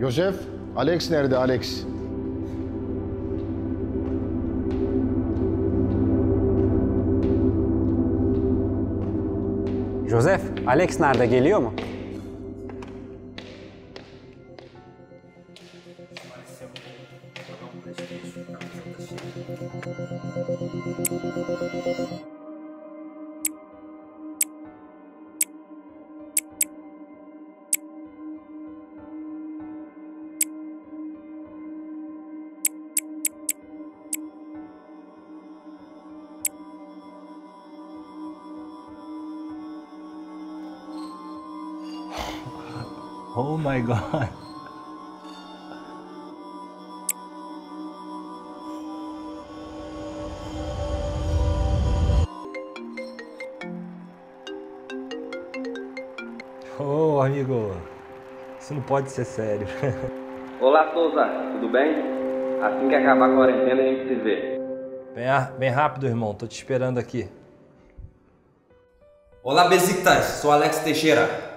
Yosef, Alex nerede Alex? Joseph, Alex nerede? Geliyor mu? Oh my god. Ô, amigo, isso não pode ser sério. Olá, Souza, tudo bem? Assim que acabar a quarentena, a gente se vê. Bem, bem rápido, irmão, tô te esperando aqui. Olá, Besiktas, sou Alex Teixeira.